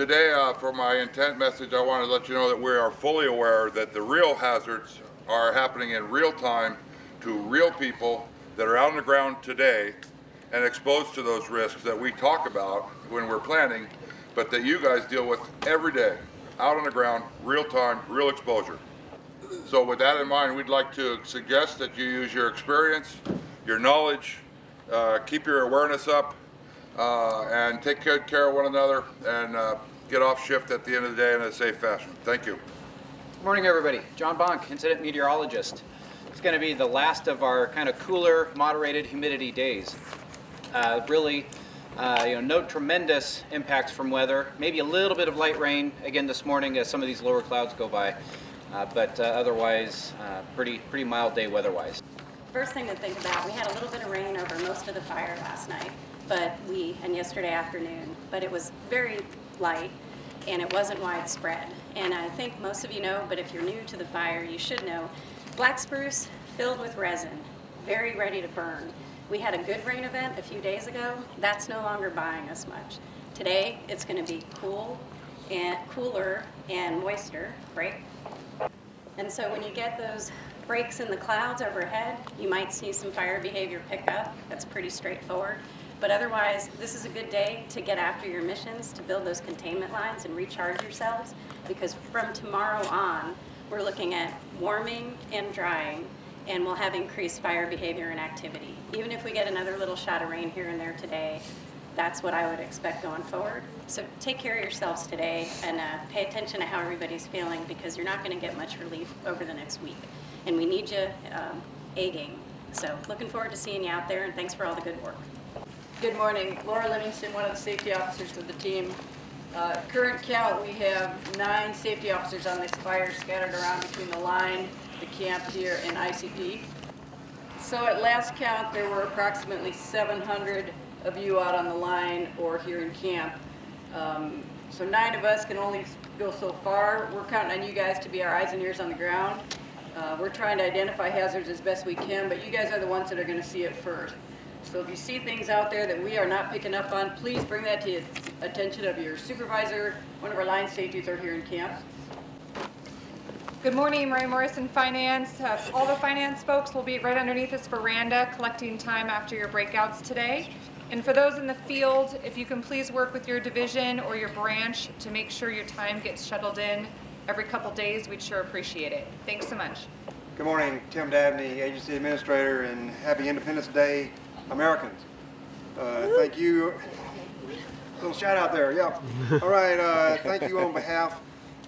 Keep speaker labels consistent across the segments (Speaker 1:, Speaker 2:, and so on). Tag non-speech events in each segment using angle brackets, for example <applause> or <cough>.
Speaker 1: Today, uh, for my intent message, I want to let you know that we are fully aware that the real hazards are happening in real time to real people that are out on the ground today and exposed to those risks that we talk about when we're planning, but that you guys deal with every day, out on the ground, real time, real exposure. So with that in mind, we'd like to suggest that you use your experience, your knowledge, uh, keep your awareness up, uh, and take good care of one another and uh, get off shift at the end of the day in a safe fashion. Thank you.
Speaker 2: Good morning, everybody. Jon Bonk, incident meteorologist. It's going to be the last of our kind of cooler, moderated humidity days. Uh, really, uh, you know, no tremendous impacts from weather. Maybe a little bit of light rain again this morning as some of these lower clouds go by, uh, but uh, otherwise, uh, pretty pretty mild day weather-wise.
Speaker 3: First thing to think about, we had a little bit of rain over most of the fire last night, but we, and yesterday afternoon, but it was very light and it wasn't widespread. And I think most of you know, but if you're new to the fire, you should know, black spruce filled with resin, very ready to burn. We had a good rain event a few days ago. That's no longer buying us much. Today, it's going to be cool and cooler and moister, right? And so when you get those breaks in the clouds overhead, you might see some fire behavior pick up. That's pretty straightforward. But otherwise, this is a good day to get after your missions, to build those containment lines and recharge yourselves, because from tomorrow on, we're looking at warming and drying, and we'll have increased fire behavior and activity. Even if we get another little shot of rain here and there today, that's what I would expect going forward. So take care of yourselves today and uh, pay attention to how everybody's feeling because you're not going to get much relief over the next week. And we need you um. So looking forward to seeing you out there and thanks for all the good work.
Speaker 4: Good morning. Laura Livingston, one of the safety officers of the team. Uh, current count, we have nine safety officers on this fire scattered around between the line, the camp here, and ICP. So at last count, there were approximately 700 of you out on the line or here in camp. Um, so nine of us can only go so far. We're counting on you guys to be our eyes and ears on the ground. Uh, we're trying to identify hazards as best we can, but you guys are the ones that are going to see it first. So if you see things out there that we are not picking up on, please bring that to the attention of your supervisor, one of our line safeties are here in camp.
Speaker 5: Good morning, Mary Morrison Finance. Uh, all the finance folks will be right underneath this veranda collecting time after your breakouts today. And for those in the field, if you can please work with your division or your branch to make sure your time gets shuttled in every couple days, we'd sure appreciate it. Thanks so much.
Speaker 6: Good morning, Tim Dabney, Agency Administrator, and happy Independence Day, Americans. Uh, thank you. Little shout out there, yeah. <laughs> All right, uh, thank you on behalf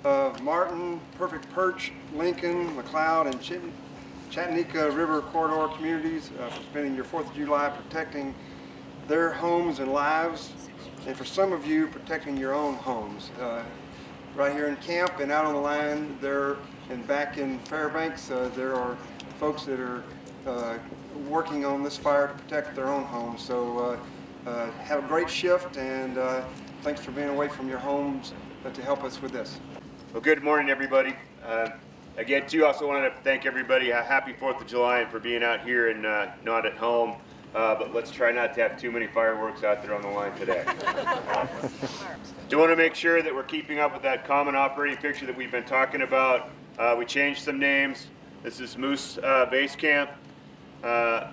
Speaker 6: of Martin, Perfect Perch, Lincoln, McLeod, and Chit Chatanika River Corridor communities uh, for spending your 4th of July protecting their homes and lives, and for some of you, protecting your own homes. Uh, right here in camp and out on the line there and back in Fairbanks, uh, there are folks that are uh, working on this fire to protect their own homes. So uh, uh, have a great shift and uh, thanks for being away from your homes to help us with this.
Speaker 7: Well, good morning, everybody. Uh, again, too, also wanted to thank everybody. Uh, happy 4th of July and for being out here and uh, not at home. Uh, but let's try not to have too many fireworks out there on the line today. <laughs> Do want to make sure that we're keeping up with that common operating picture that we've been talking about. Uh, we changed some names. This is Moose uh, Base Camp.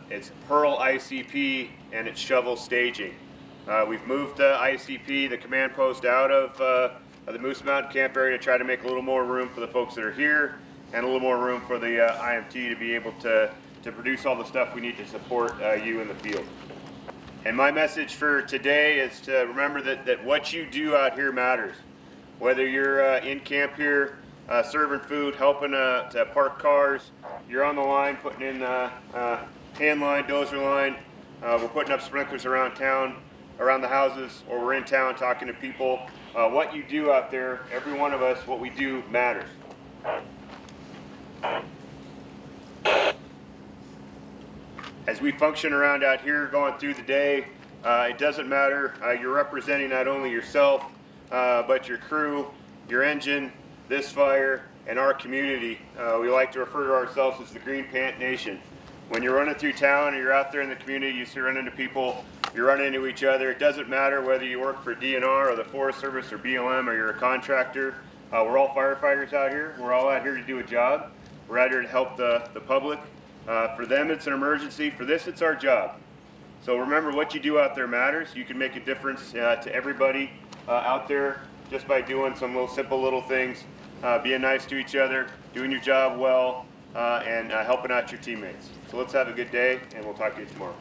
Speaker 7: it's Pearl ICP and it's Shovel Staging. we've moved the ICP, the command post, out of of the Moose Mountain Camp area to try to make a little more room for the folks that are here and a little more room for the uh, IMT to be able to, to produce all the stuff we need to support uh, you in the field. And my message for today is to remember that, that what you do out here matters. Whether you're uh, in camp here, uh, serving food, helping uh, to park cars, you're on the line putting in uh, hand line, dozer line, we're putting up sprinklers around town, around the houses, or we're in town talking to people uh, what you do out there, every one of us, what we do matters. As we function around out here going through the day, uh, it doesn't matter. Uh, you're representing not only yourself, uh, but your crew, your engine, this fire, and our community. Uh, we like to refer to ourselves as the Green Pant Nation. When you're running through town or you're out there in the community, you see run into people you run into each other. It doesn't matter whether you work for DNR or the Forest Service or BLM or you're a contractor. Uh, we're all firefighters out here. We're all out here to do a job. We're out here to help the, the public. Uh, for them, it's an emergency. For this, it's our job. So remember, what you do out there matters. You can make a difference uh, to everybody uh, out there just by doing some little simple little things, uh, being nice to each other, doing your job well, uh, and uh, helping out your teammates. So let's have a good day, and we'll talk to you tomorrow.